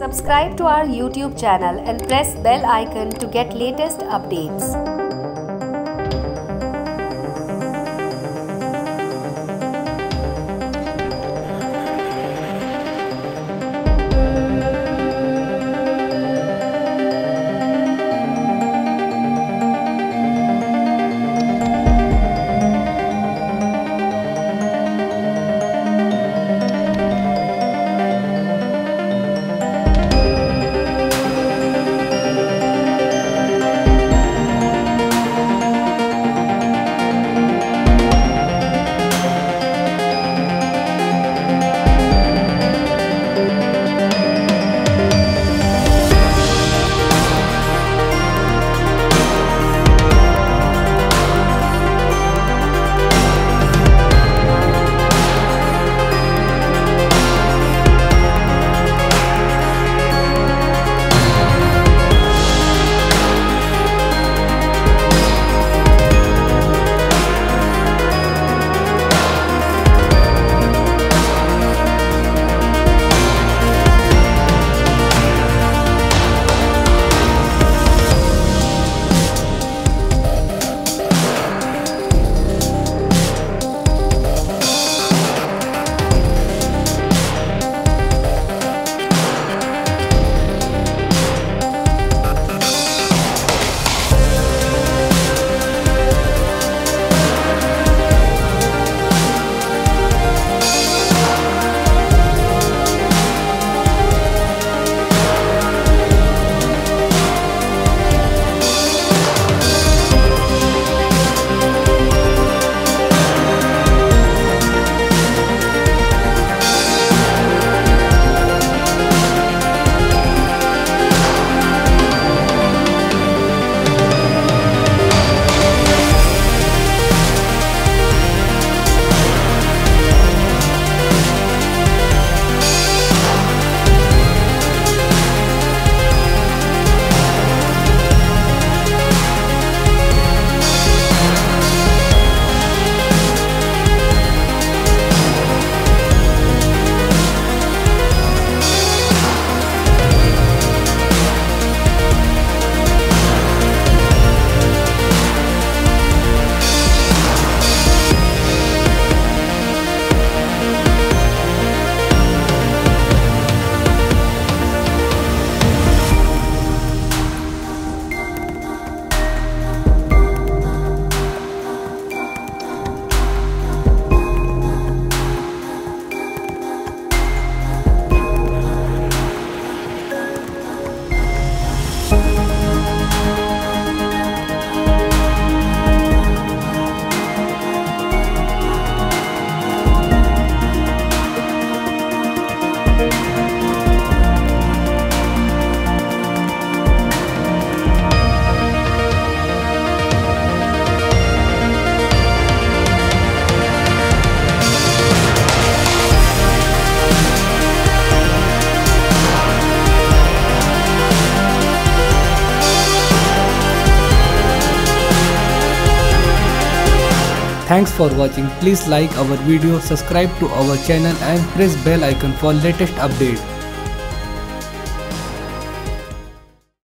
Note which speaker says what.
Speaker 1: Subscribe to our YouTube channel and press bell icon to get latest updates.
Speaker 2: Thanks for watching. Please like our video, subscribe to our channel and press bell icon for latest update.